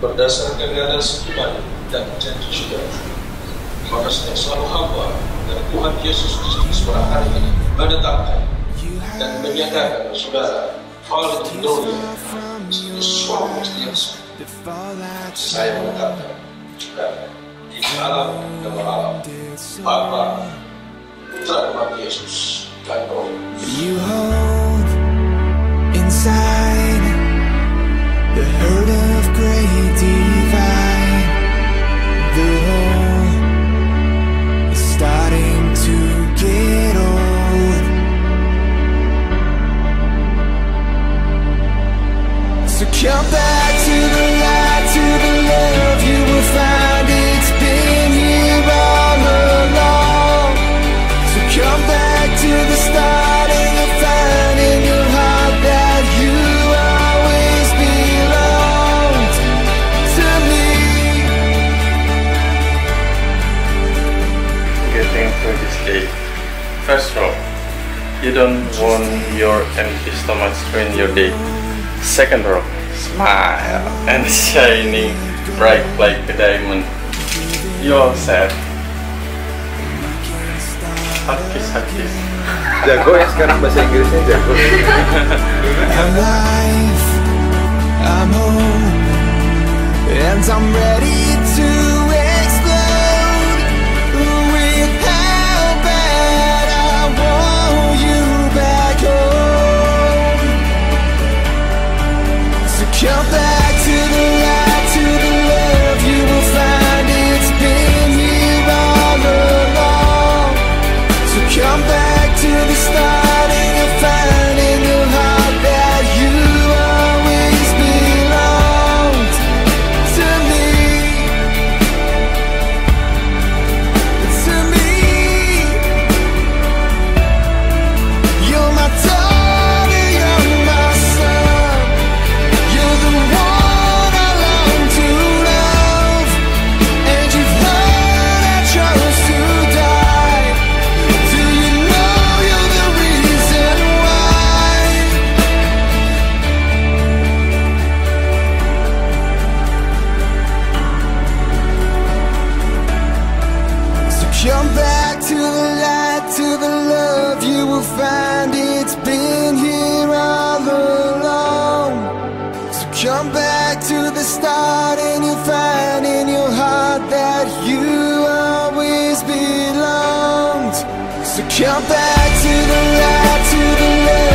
berdasarkan keadaan iman dan janji sudah maka setiap selalu hamba dan Tuhan Yesus Kristus pada hari ini menetapkan dan menyatakan saudara Gloria sebagai suami yang saya menetapkan di dalam dan alam Bapa Putra Tuhan Yesus dan Roh inside the hurt of great divine. Through this day. First row, you don't want your empty stomach to ruin your day. Second row, smile and shining bright like a diamond. You're sad. Hakis, hakis. Jago ya sekarang bahasa Inggrisnya jago. come back come back to the light, to the love you will find. It's been here all along. So come back to the start and you'll find in your heart that you always belonged. So come back to the light, to the love